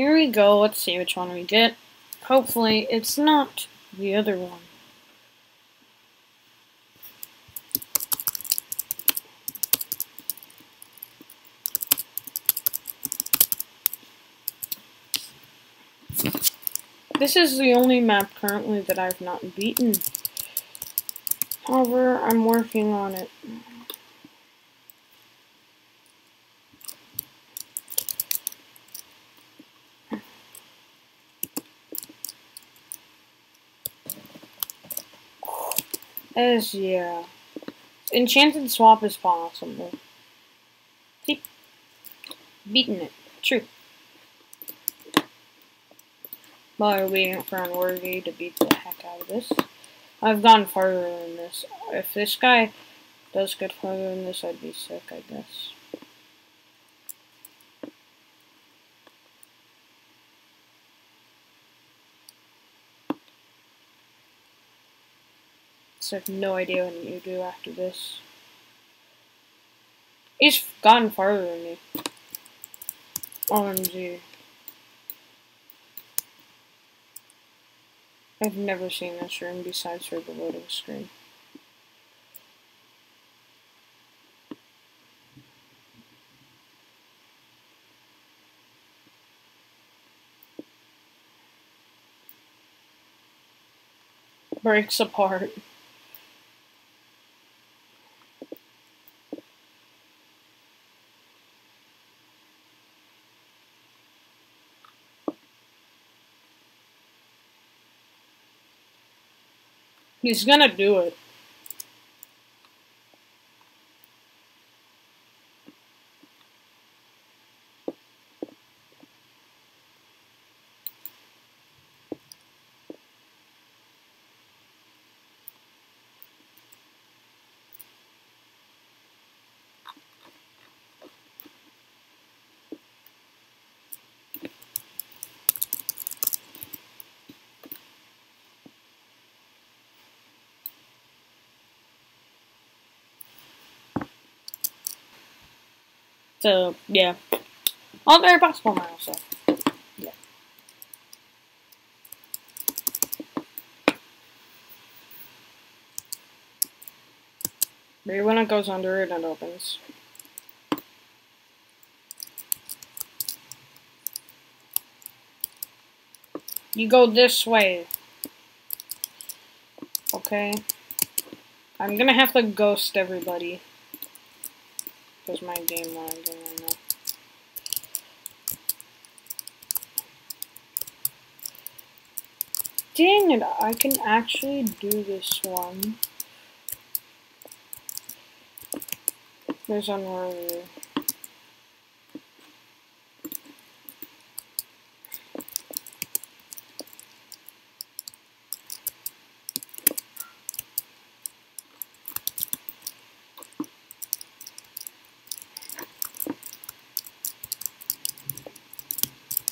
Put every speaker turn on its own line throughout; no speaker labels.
Here we go. Let's see which one we get. Hopefully, it's not the other one. This is the only map currently that I've not beaten. However, I'm working on it. As yeah. Enchanted swap is possible. See? Beaten it. True. While waiting for Unworthy to beat the heck out of this. I've gone farther than this. If this guy does get farther than this, I'd be sick, I guess. I have no idea what you do after this. He's gotten farther than me. OMG. I've never seen this room besides for the loading screen. Breaks apart. He's gonna do it. So, yeah. All very possible now, so. Yeah. Maybe when it goes under it, it opens. You go this way. Okay. I'm gonna have to ghost everybody because my game now. Dang it, I can actually do this one. There's unworthy.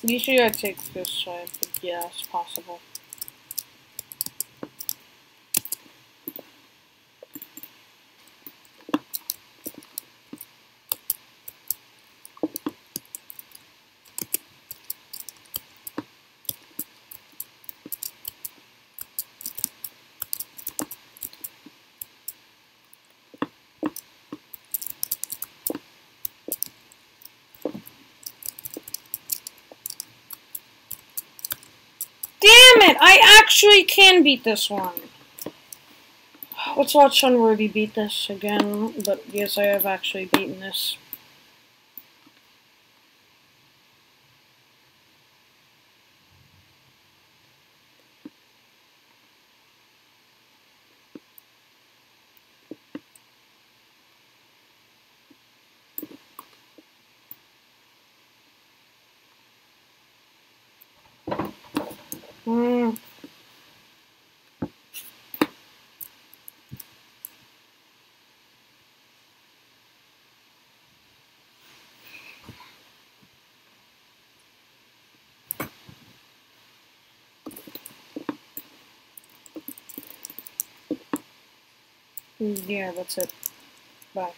Usually I take this side, but yeah, it's possible. Damn it! I actually can beat this one. Let's watch Unworthy beat this again, but yes, I have actually beaten this. Mm. Mm, yeah, that's it. Bye.